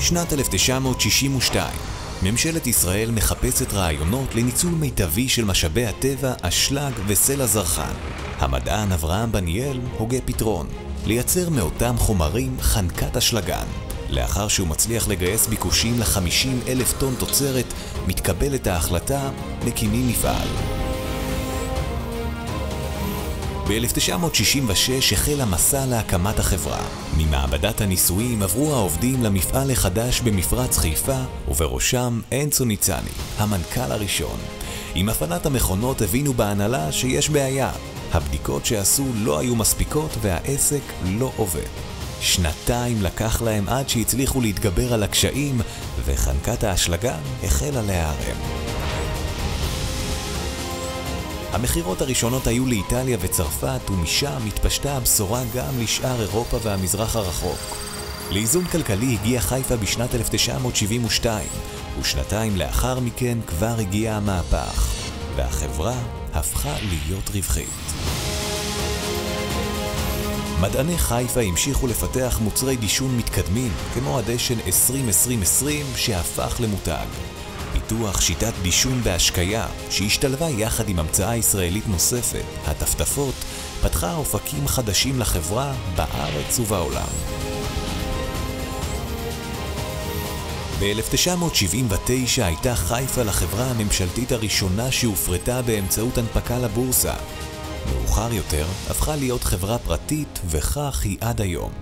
שנת 1962 ממשלת ישראל מחפשת רעיונות לניצול מיטבי של משאבי הטבע, אשלג וסלע זרחן. המדען אברהם בניאל הוגה פתרון, לייצר מאותם חומרים חנקת אשלגן. לאחר שהוא מצליח לגייס ביקושים ל-50 אלף טון תוצרת, מתקבלת ההחלטה, מקימים מפעל. ב-1966 החל המסע להקמת החברה. ממעבדת הניסויים עברו העובדים למפעל החדש במפרץ חיפה, ובראשם אנצו ניצני, המנכ"ל הראשון. עם הפעלת המכונות הבינו בהנהלה שיש בעיה. הבדיקות שעשו לא היו מספיקות והעסק לא עובד. שנתיים לקח להם עד שהצליחו להתגבר על הקשיים, וחנקת האשלגן החלה להיערם. המכירות הראשונות היו לאיטליה וצרפת, ומשם התפשטה הבשורה גם לשאר אירופה והמזרח הרחוק. לאיזון כלכלי הגיעה חיפה בשנת 1972, ושנתיים לאחר מכן כבר הגיע המהפך, והחברה הפכה להיות רווחית. מדעני חיפה המשיכו לפתח מוצרי דישון מתקדמים, כמו הדשן 2020 שהפך למותג. פיתוח שיטת דישון בהשקיה, שהשתלבה יחד עם המצאה ישראלית נוספת, הטפטפות, פתחה אופקים חדשים לחברה בארץ ובעולם. ב-1979 הייתה חיפה לחברה הממשלתית הראשונה שהופרטה באמצעות הנפקה לבורסה. מאוחר יותר הפכה להיות חברה פרטית, וכך היא עד היום.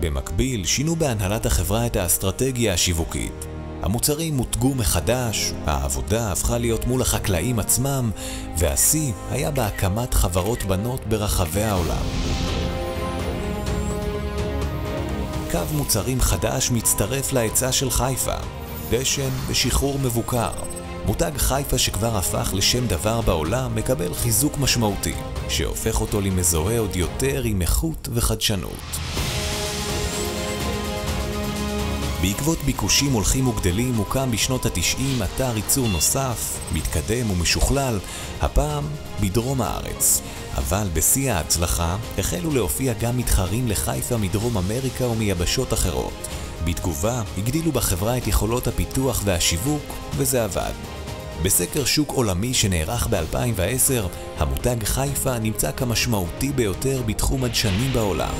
במקביל, שינו בהנהלת החברה את האסטרטגיה השיווקית. המוצרים מותגו מחדש, העבודה הפכה להיות מול החקלאים עצמם, והשיא היה בהקמת חברות בנות ברחבי העולם. קו מוצרים חדש מצטרף להיצע של חיפה, דשן ושחרור מבוקר. מותג חיפה שכבר הפך לשם דבר בעולם מקבל חיזוק משמעותי, שהופך אותו למזוהה עוד יותר עם איכות וחדשנות. בעקבות ביקושים הולכים וגדלים הוקם בשנות ה-90 אתר ייצור נוסף, מתקדם ומשוכלל, הפעם בדרום הארץ. אבל בשיא ההצלחה החלו להופיע גם מתחרים לחיפה מדרום אמריקה ומיבשות אחרות. בתגובה הגדילו בחברה את יכולות הפיתוח והשיווק, וזה עבד. בסקר שוק עולמי שנערך ב-2010, המותג חיפה נמצא כמשמעותי ביותר בתחום הדשנים בעולם.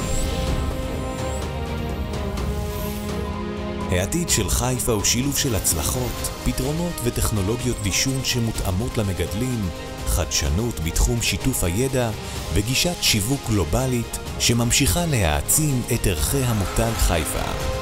העתיד של חיפה הוא שילוב של הצלחות, פתרונות וטכנולוגיות דישון שמותאמות למגדלים, חדשנות בתחום שיתוף הידע וגישת שיווק גלובלית שממשיכה להעצים את ערכי המותג חיפה.